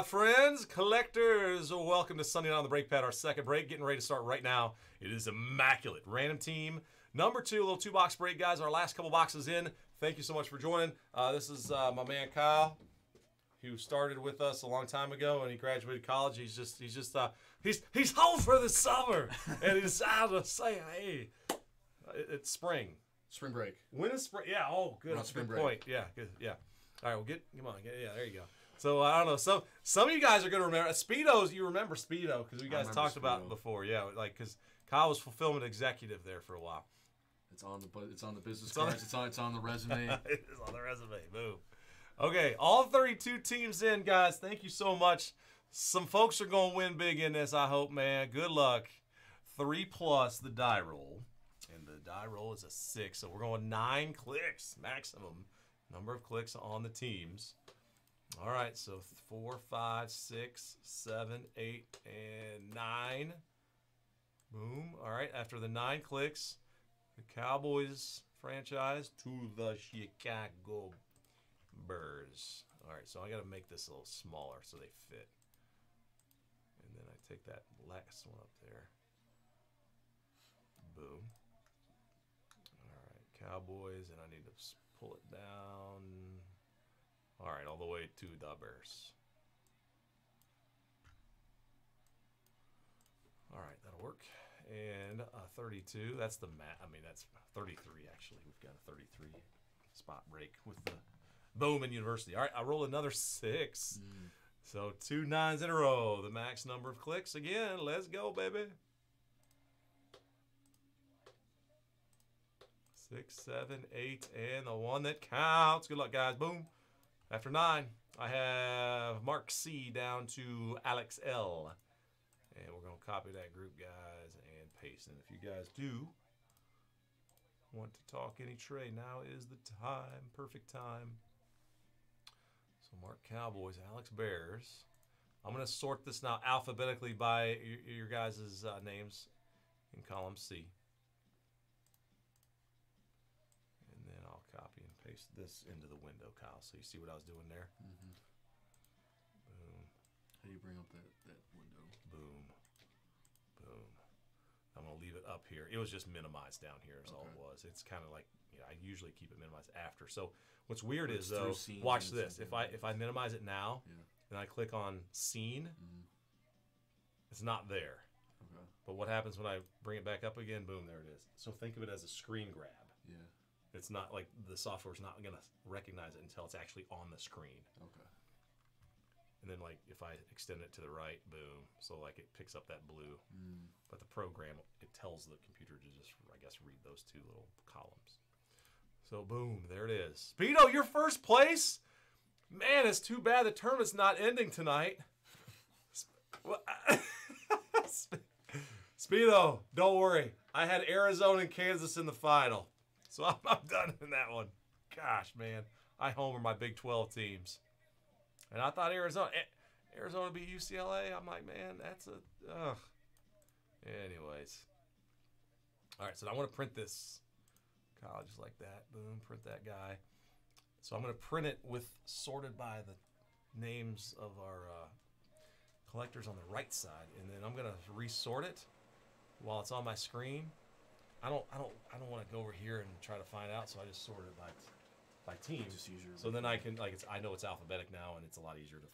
my friends, collectors. Welcome to Sunday Night on the Break Pad, our second break. Getting ready to start right now. It is immaculate. Random team number two, little two box break, guys. Our last couple boxes in. Thank you so much for joining. Uh, this is uh, my man Kyle, who started with us a long time ago, and he graduated college. He's just he's just uh, he's he's home for the summer, and he decided to say, hey, it's spring. Spring break. When is spring? Yeah. Oh, good. spring good break. point. Yeah. Good. Yeah. All right. Well, get come on. Get, yeah. There you go. So I don't know. Some some of you guys are gonna remember uh, Speedos. You remember Speedo because we guys talked about it before. Yeah. Like because Kyle was fulfillment executive there for a while. It's on the it's on the business on cards. It's on it's on the resume. it is on the resume. Boom. Okay, all 32 teams in, guys. Thank you so much. Some folks are going to win big in this, I hope, man. Good luck. Three plus the die roll. And the die roll is a six. So we're going nine clicks maximum number of clicks on the teams. All right, so four, five, six, seven, eight, and nine. Boom. All right, after the nine clicks, the Cowboys franchise to the Chicago Bears. All right, so I got to make this a little smaller so they fit. And then I take that last one up there. Boom. All right, Cowboys, and I need to pull it down. All right, all the way to the Bears. All right, that'll work. And uh, 32, that's the mat. I mean, that's 33 actually. We've got a 33 spot break with the Bowman University. All right, I roll another six. So two nines in a row. The max number of clicks again. Let's go, baby. Six, seven, eight, and the one that counts. Good luck, guys. Boom. After nine, I have Mark C down to Alex L. And we're going to copy that group, guys, and paste. And if you guys do want to talk any trade, now is the time. Perfect time. So Mark Cowboys, Alex Bears. I'm going to sort this now alphabetically by your, your guys' uh, names in column C. And then I'll copy and paste this into the window, Kyle. So you see what I was doing there? Mhm. Boom. How do you bring up that, that window? Boom. Boom. I'm gonna leave it up here. It was just minimized down here is all it was. It's kind of like you know, I usually keep it minimized after. So what's weird But is though, watch this. If I if I minimize it now Yeah. and I click on scene, Mhm. it's not there. Okay. But what happens when I bring it back up again? Boom, there it is. So think of it as a screen grab. Yeah. It's not like the software's not gonna recognize it until it's actually on the screen. Okay. And then like if I extend it to the right, boom. So like it picks up that blue. Mm. But the program it tells the computer to just I guess read those two little columns. So boom, there it is. Speedo, you're first place. Man, it's too bad the tournament's not ending tonight. Sp- what- Sp- Speedo, don't worry. I had Arizona and Kansas in the final, so I'm, I'm done in that one. Gosh, man, I homer my Big 12 teams, and I thought Arizona, eh, Arizona beat UCLA. I'm like, man, that's a ugh. Anyways, all right. So I want to print this college like that. Boom, print that guy. So I'm going to print it with sorted by the names of our uh, collectors on the right side, and then I'm going to resort it while it's on my screen. I don't, I don't, I don't want to go over here and try to find out, so I just sort it by by team. Just use your- So then I can like it's I know it's alphabetic now, and it's a lot easier to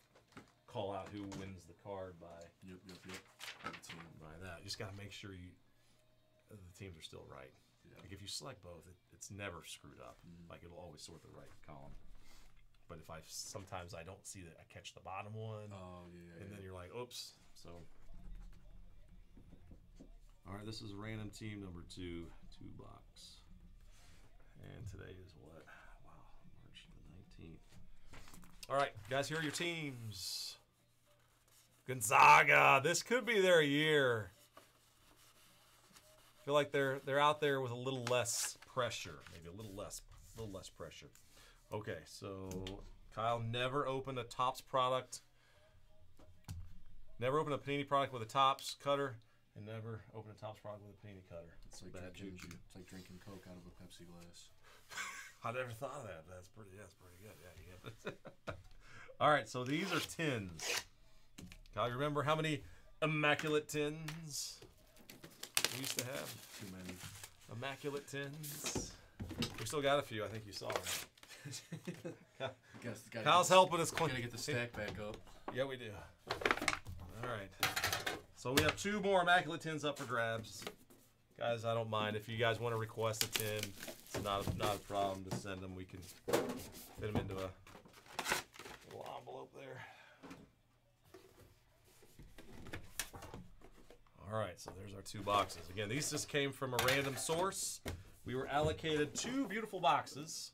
call out who wins the card by Yep. Yep. Yep. By team. by that. You just got to make sure you uh, the teams are still right. Yeah. Like if you select both, it, it's never screwed up. Mm. Like it'll always sort the right column. But if I sometimes I don't see that I catch the bottom one, Oh yeah. and yeah. then you're like, oops. So. All right, this is random team number two, two box. And today is what? Wow, March the 19th. All right, guys, here are your teams. Gonzaga, this could be their year. I feel like they're they're out there with a little less pressure, maybe a little less, a little less pressure. Okay, so Kyle never opened a Topps product. Never opened a panini product with a Topps cutter, and never open a Topps product with a panini cutter. It's like bad drinking. juju. It's like drinking Coke out of a Pepsi glass. I never thought of that. That's pretty. That's pretty good. Yeah, yeah. All right, so these are tins. Kyle, you remember how many immaculate tins we used to have? Too many. Immaculate tins. We still got a few. I think you saw them. Kyle's helping us clean. Gotta get the stack back up. Yeah, we do. All right. So we have two more immaculate tins up for grabs. Guys, I don't mind if you guys want to request a tin. It's not a, not a problem to send them. We can fit them into a little envelope there. All right, so there's our two boxes. Again, these just came from a random source. We were allocated two beautiful boxes.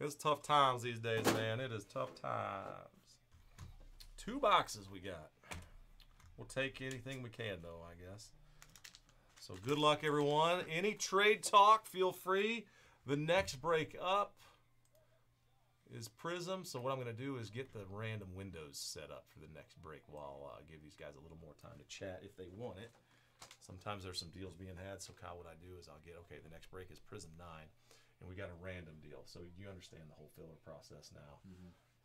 It's tough times these days, man. It is tough times. Two boxes we got. We'll take anything we can, though, I guess. So good luck, everyone. Any trade talk, feel free. The next break up is Prism. So what I'm going to do is get the random windows set up for the next break while I uh, give these guys a little more time to chat if they want it. Sometimes there's some deals being had. So Kyle, what I do is I'll get, okay, the next break is Prism 9. And we got a random deal. So you understand the whole filler process now.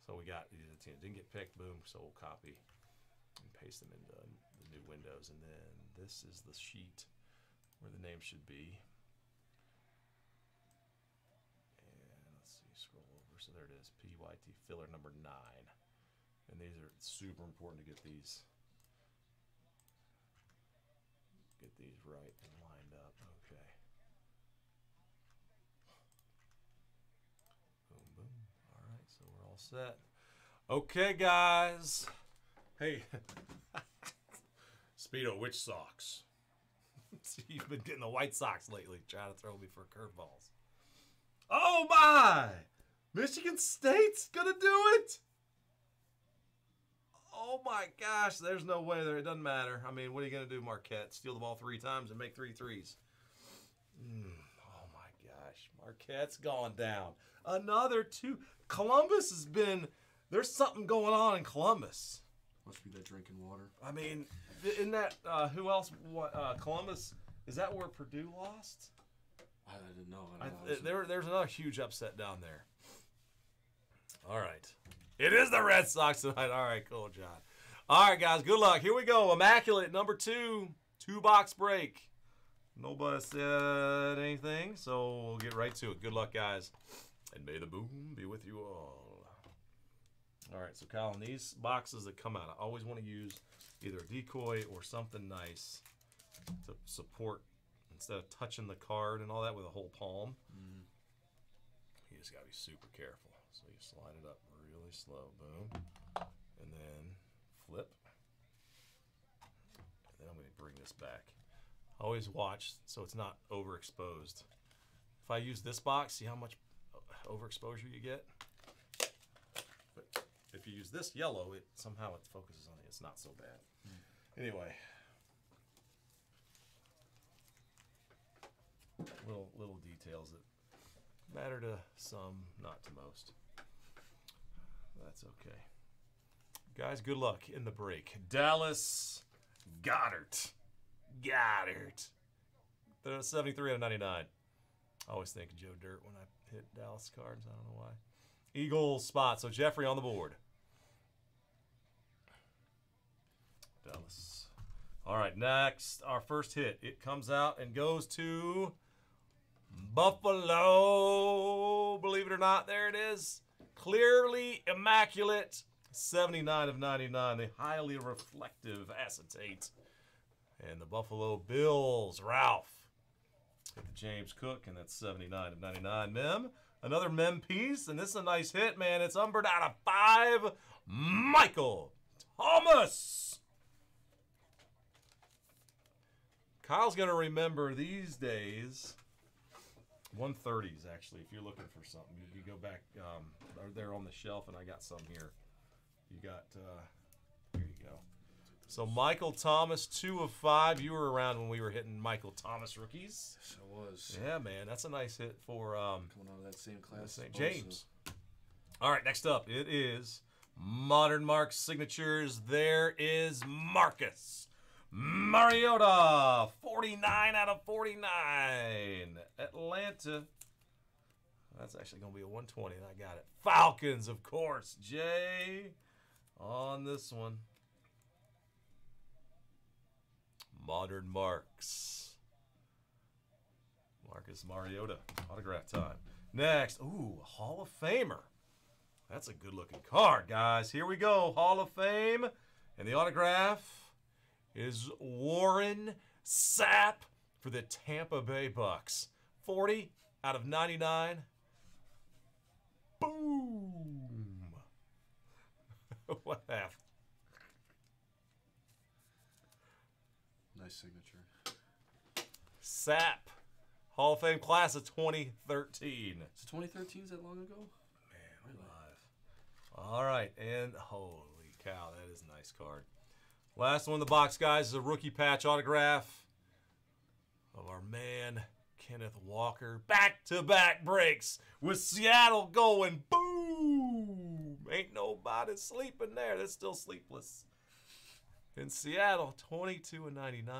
So we got these ten didn't get picked. Boom. So we'll copy paste them into the new windows, and then this is the sheet where the name should be. And let's see, scroll over. So there it is, PYT filler number nine. And these are super important to get these get these right and lined up. Okay. Boom, boom. All right, so we're all set. Okay, guys. Hey, Speedo, which socks? You've been getting the white socks lately, trying to throw me for curveballs. Oh my! Michigan State's gonna do it. Oh my gosh, there's no way there. It doesn't matter. I mean, what are you gonna do, Marquette? Steal the ball three times and make three threes? Mm, oh my gosh, Marquette's gone down. Another two. Columbus has been. There's something going on in Columbus. Must be that drinking water. I mean, in that uh, who else? What uh, Columbus? Is that where Purdue lost? I, didn't know. I, I, don't know. th- there, there's another huge upset down there. All right, it is the Red Sox tonight. All right, cool, John. All right, guys, good luck. Here we go. Immaculate number two, two box break. Nobody said anything, so we'll get right to it. Good luck, guys, and may the boom be with you all. All right, so Kyle, in these boxes that come out, I always want to use either a decoy or something nice to support instead of touching the card and all that with a whole palm. Mm-hmm. You just gotta be super careful. So you slide it up really slow, boom, and then flip. And then I'm gonna bring this back. Always watch so it's not overexposed. If I use this box, see how much overexposure you get. If you use this yellow, it somehow it focuses on it. It's not so bad. Anyway, little little details that matter to some, not to most. That's okay. Guys, good luck in the break. Dallas Goedert. Goedert. The 73 out of 99. I always think of Joe Dirt when I hit Dallas cards. I don't know why. Eagles spot. So Jeffrey on the board. Dallas. All right, next, our first hit. It comes out and goes to Buffalo. Believe it or not, there it is. Clearly immaculate. 79 of 99. The highly reflective acetate. And the Buffalo Bills. Ralph. James Cook, and that's 79 of 99. Mem. Another Mem piece, and this is a nice hit, man. It's umbered out of five. Michael Thomas. Kyle's gonna remember these days. 130s actually. If you're looking for something, you, you go back. Um, are there on the shelf, and I got some here. You got. Uh, here you go. So Michael Thomas, two of five. You were around when we were hitting Michael Thomas rookies. Yes, it was. Yeah, man, that's a nice hit for um, Coming out of that same class. St. James. All right, next up, it is Modern Mark signatures. There is Marcus Mariota, 49 out of 49. Atlanta. That's actually going to be a 120, and I got it. Falcons, of course. Jay on this one. Modern Marks. Marcus Mariota. Autograph time. Next. Ooh, Hall of Famer. That's a good looking card, guys. Here we go. Hall of Fame. And the autograph is Warren Sapp for the Tampa Bay Bucks. 40 out of 99. Boom. what happened? Nice signature. Sapp. Hall of Fame class of 2013. So 2013 is that long ago? Man, we're alive. All right, and holy cow, that is a nice card. Last one in the box, guys, is a rookie patch autograph of our man Kenneth Walker. Back to back breaks with Seattle going boom. Ain't nobody sleeping there. They're still sleepless. In Seattle, 22 and 99.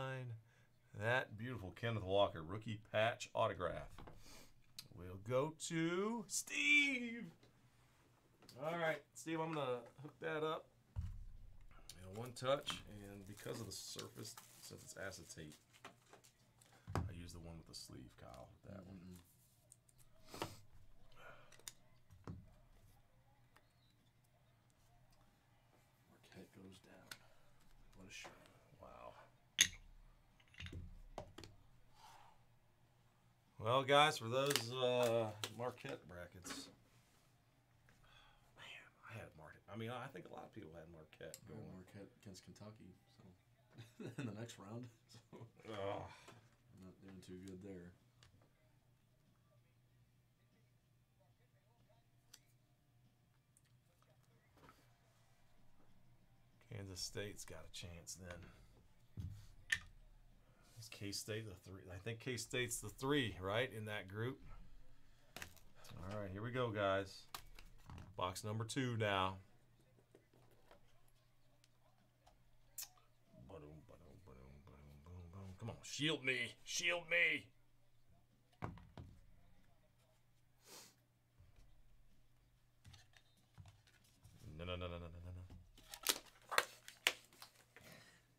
That beautiful Kenneth Walker rookie patch autograph. We'll go to Steve. All right, Steve, I'm gonna hook that up one touch, and because of the surface, since it's acetate, I use the one with the sleeve, Kyle. That one. Mm-hmm. Marquette goes down. What a shot. Wow. Well, guys, for those uh, Marquette brackets, man, I had Marquette. I mean, I think a lot of people had Marquette Go going. Marquette against Kentucky. So in the next round. So Ugh. I'm not doing too good there. Kansas State's got a chance then. K State the three? I think K State's the three, right, in that group. All right, here we go, guys. Box number two now. Come on, shield me, shield me. No, no, no, no, no, no, no, no.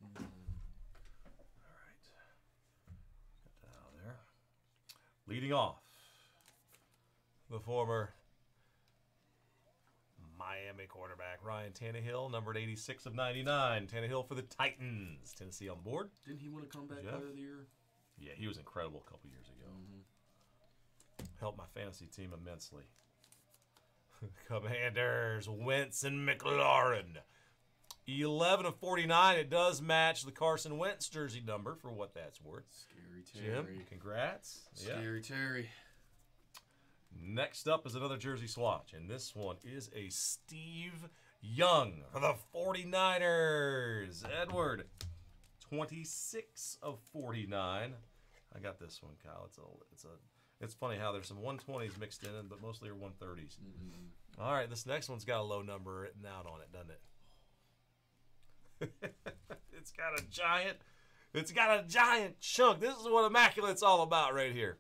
Mm, All right. Get that out of there. Leading off, the former Miami quarterback Ryan Tannehill, numbered 86 of 99. Tannehill for the Titans. Tennessee on board. Didn't he win a comeback player of the year? Yeah, he was incredible a couple years ago. Mm-hmm. Helped my fantasy team immensely. Commanders, Wentz and McLaurin. 11 of 49. It does match the Carson Wentz jersey number for what that's worth. Scary Jim, Terry. congrats. Yeah. Scary Terry. Next up is another jersey swatch, and this one is a Steve Young for the 49ers. Edward, 26 of 49. I got this one, Kyle. It's a, it's a, it's funny how there's some 120s mixed in, but mostly are 130s. Mm-mm. All right, this next one's got a low number written out on it, doesn't it? it's got a giant, it's got a giant chunk. This is what Immaculate's all about right here.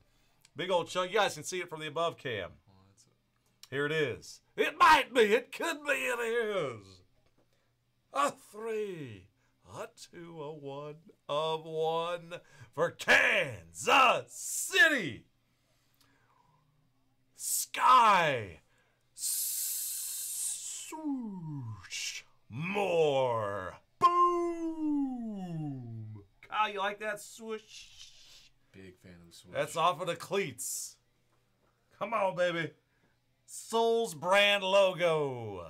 Big old chunk. You guys can see it from the above cam. Oh, Here it is. It might be. It could be. It is. A three, a two, a one, of one for Kansas City. Skyy. Swoosh. More. Boom. Kyle, you like that swoosh? big fan of the switch. That's off of the cleats. Come on, baby. Souls brand logo.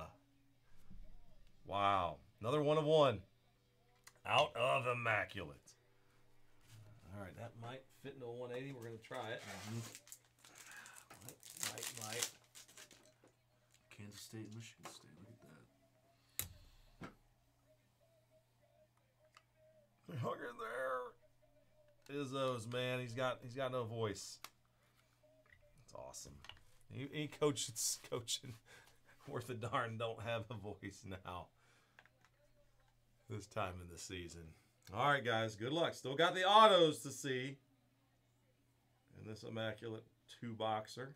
Wow. Another one of one. Out of Immaculate. All right, that might fit into a 180. We're going to try it. Mm-hmm. Might, might, might. Kansas State, Michigan State. Look at that. Hug in there. Izzo's man. He's got he's got no voice. It's awesome. He, he coaches coaching worth a darn don't have a voice now. This time in the season. All right, guys. Good luck. Still got the autos to see. And this immaculate two boxer.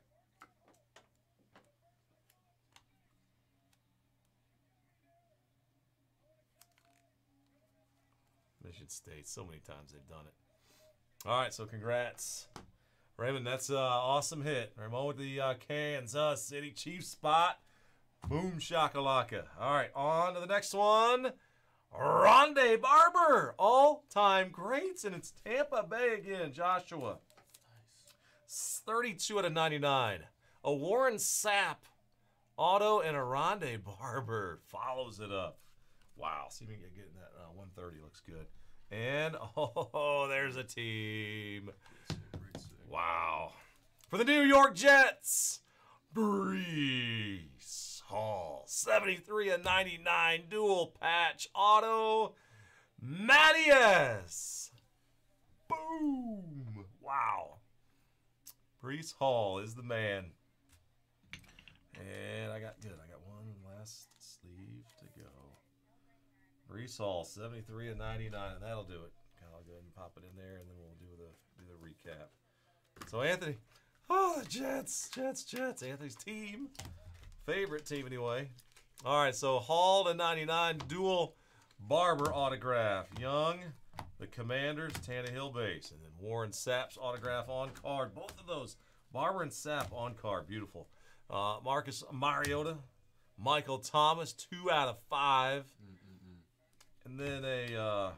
Appalachian State. So many times they've done it. All right, so congrats. Raymond, that's an awesome hit. Raymond with the uh, Kansas City Chiefs spot. Boom shakalaka. All right, on to the next one. Rondé Barber, all-time greats, and it's Tampa Bay again. Joshua, Nice. 32 out of 99. A Warren Sapp auto and a Rondé Barber follows it up. Wow, see me getting that uh, 130 looks good. And oh, there's a team. Wow. For the New York Jets, Breece Hall, 73 and 99 dual patch auto. Mattias. Boom. Wow. Breece Hall is the man. And I got. I got Hall, 73 and 99, and that'll do it. I'll go ahead and pop it in there, and then we'll do the do the recap. So Anthony, oh the Jets, Jets, Jets, Anthony's team, favorite team anyway. All right, so Hall to 99 dual Barber autograph. Young, the Commanders, Tannehill base, and then Warren Sapp's autograph on card. Both of those, Barber and Sapp on card, beautiful. Uh, Marcus Mariota, Michael Thomas, two out of 5 and then a. Uh,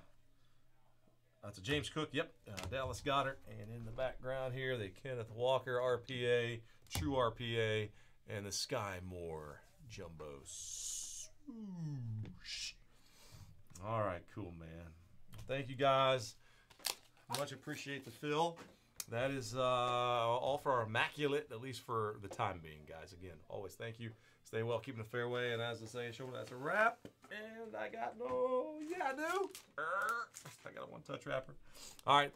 that's a James Cook. Yep, uh, Dallas Goedert, and in the background here, the Kenneth Walker RPA, True RPA, and the Skyy Moore Jumbo Swoosh. All right, cool, man. Thank you guys. Much appreciate the fill. That is uh, all for our immaculate, at least for the time being, guys. Again, always thank you. Stay well, keeping the fairway, and as I say, show that's a wrap. And I got no, yeah, I do. I got a one-touch wrapper. All right.